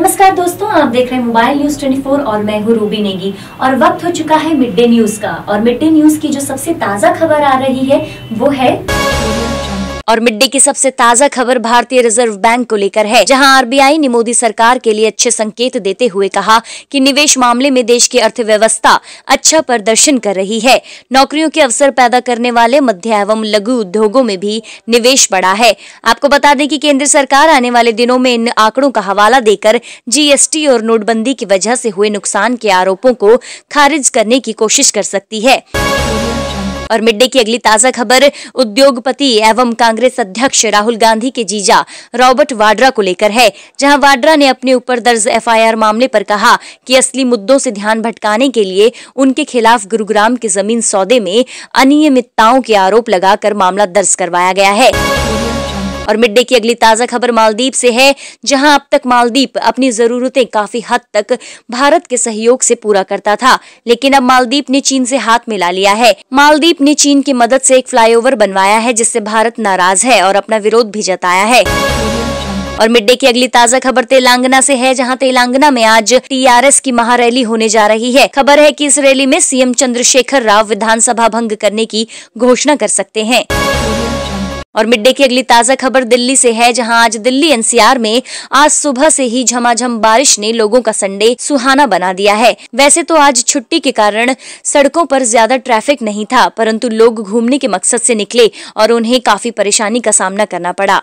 नमस्कार दोस्तों, आप देख रहे हैं मोबाइल न्यूज़ 24 और मैं हूँ रूबी नेगी। और वक्त हो चुका है मिड डे न्यूज़ का। और मिड डे न्यूज़ की जो सबसे ताज़ा खबर आ रही है, वो है और मिड डे की सबसे ताज़ा खबर भारतीय रिज़र्व बैंक को लेकर है, जहाँ आरबीआई ने मोदी सरकार के लिए अच्छे संकेत देते हुए कहा कि निवेश मामले में देश की अर्थव्यवस्था अच्छा प्रदर्शन कर रही है। नौकरियों के अवसर पैदा करने वाले मध्य एवं लघु उद्योगों में भी निवेश बढ़ा है। आपको बता दें कि केंद्र सरकार आने वाले दिनों में इन आंकड़ों का हवाला देकर जीएसटी और नोटबंदी की वजह से हुए नुकसान के आरोपों को खारिज करने की कोशिश कर सकती है। और मिड डे की अगली ताज़ा खबर, उद्योगपति एवं कांग्रेस अध्यक्ष राहुल गांधी के जीजा रॉबर्ट वाड्रा को लेकर है, जहाँ वाड्रा ने अपने ऊपर दर्ज एफआईआर मामले पर कहा कि असली मुद्दों से ध्यान भटकाने के लिए उनके खिलाफ गुरुग्राम के ज़मीन सौदे में अनियमितताओं के आरोप लगाकर मामला दर्ज करवाया गया है। और मिड डे की अगली ताज़ा खबर मालदीव से है, जहाँ अब तक मालदीव अपनी जरूरतें काफ़ी हद तक भारत के सहयोग से पूरा करता था, लेकिन अब मालदीव ने चीन से हाथ मिला लिया है। मालदीव ने चीन की मदद से एक फ्लाईओवर बनवाया है, जिससे भारत नाराज़ है और अपना विरोध भी जताया है। और मिड डे की अगली ताज़ा खबर तेलंगाना से है, जहाँ तेलंगाना में आज टीआरएस की महारैली होने जा रही है। खबर है कि इस रैली में सीएम चंद्रशेखर राव विधानसभा भंग करने की घोषणा कर सकते हैं। और मिड डे की अगली ताज़ा खबर दिल्ली से है, जहाँ आज दिल्ली एनसीआर में आज सुबह से ही झमाझम बारिश ने लोगों का संडे सुहाना बना दिया है। वैसे तो आज छुट्टी के कारण सड़कों पर ज़्यादा ट्रैफ़िक नहीं था, परंतु लोग घूमने के मकसद से निकले और उन्हें काफ़ी परेशानी का सामना करना पड़ा।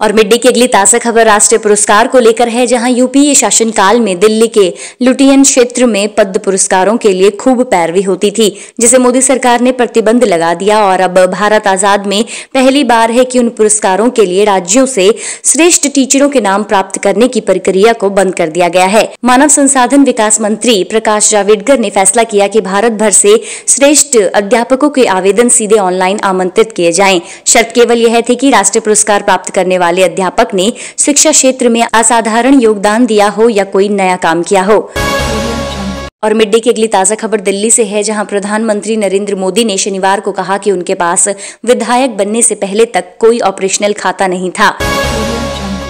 और मिड डे की अगली ताज़ा खबर राष्ट्रीय पुरस्कार को लेकर है, जहाँ यूपीए शासनकाल में दिल्ली के लुटियन क्षेत्र में पद्म पुरस्कारों के लिए खूब पैरवी होती थी, जिसे मोदी सरकार ने प्रतिबंध लगा दिया और अब भारत आज़ाद में पहली बार है कि उन पुरस्कारों के लिए राज्यों से श्रेष्ठ टीचरों के नाम प्राप्त करने की प्रक्रिया को बंद कर दिया गया है। मानव संसाधन विकास मंत्री प्रकाश जावड़ेकर ने फैसला किया कि भारत भर से श्रेष्ठ अध्यापकों के आवेदन सीधे ऑनलाइन आमंत्रित किए जाएँ। शर्त केवल यह थी कि राष्ट्रीय पुरस्कार प्राप्त करने वाले अध्यापक ने शिक्षा क्षेत्र में असाधारण योगदान दिया हो या कोई नया काम किया हो। और मिड डे की अगली ताज़ा खबर दिल्ली से है, जहाँ प्रधानमंत्री नरेंद्र मोदी ने शनिवार को कहा कि उनके पास विधायक बनने से पहले तक कोई ऑपरेशनल खाता नहीं था।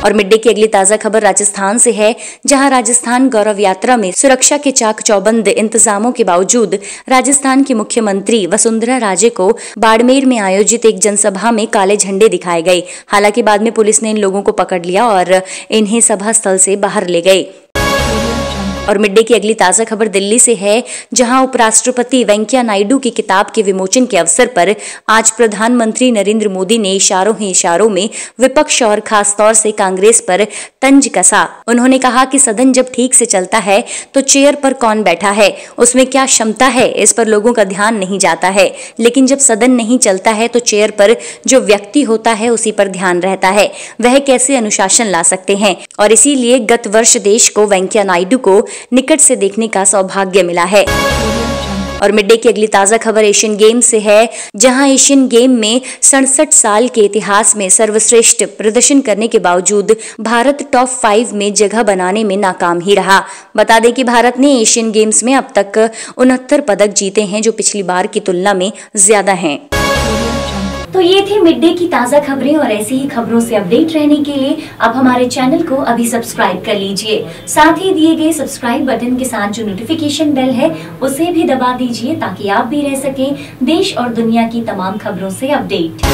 और मिड डे की अगली ताज़ा खबर राजस्थान से है, जहाँ राजस्थान गौरव यात्रा में सुरक्षा के चाक चौबंद इंतजामों के बावजूद राजस्थान की मुख्यमंत्री वसुंधरा राजे को बाड़मेर में आयोजित एक जनसभा में काले झंडे दिखाए गए। हालाँकि बाद में पुलिस ने इन लोगों को पकड़ लिया और इन्हें सभा स्थल से बाहर ले गए। और मिड डे की अगली ताज़ा खबर दिल्ली से है, जहाँ उपराष्ट्रपति वेंकैया नायडू की किताब के विमोचन के अवसर पर आज प्रधानमंत्री नरेंद्र मोदी ने इशारों ही इशारों में विपक्ष और खासतौर से कांग्रेस पर तंज कसा। उन्होंने कहा कि सदन जब ठीक से चलता है तो चेयर पर कौन बैठा है? उसमें क्या क्षमता है? इस पर लोगों का ध्यान नहीं जाता है। लेकिन जब सदन नहीं चलता है तो चेयर पर जो व्यक्ति होता है, उसी पर ध्यान रहता है। वह कैसे अनुशासन ला सकते हैं? और इसीलिए गत वर्ष देश को वेंकैया नायडू को निकट से देखने का सौभाग्य मिला है। और मिड डे की अगली ताज़ा खबर एशियन गेम से है, जहाँ एशियन गेम में सड़सठ साल के इतिहास में सर्वश्रेष्ठ प्रदर्शन करने के बावजूद भारत टॉप फाइव में जगह बनाने में नाकाम ही रहा। बता दें कि भारत ने एशियन गेम्स में अब तक उनहत्तर पदक जीते हैं, जो पिछली बार की तुलना में ज़्यादा हैं। तो ये थे मिड डे की ताज़ा खबरें और ऐसी ही खबरों से अपडेट रहने के लिए आप हमारे चैनल को अभी सब्सक्राइब कर लीजिए। साथ ही दिए गए सब्सक्राइब बटन के साथ जो नोटिफिकेशन बेल है, उसे भी दबा दीजिए ताकि आप भी रह सके देश और दुनिया की तमाम खबरों से अपडेट।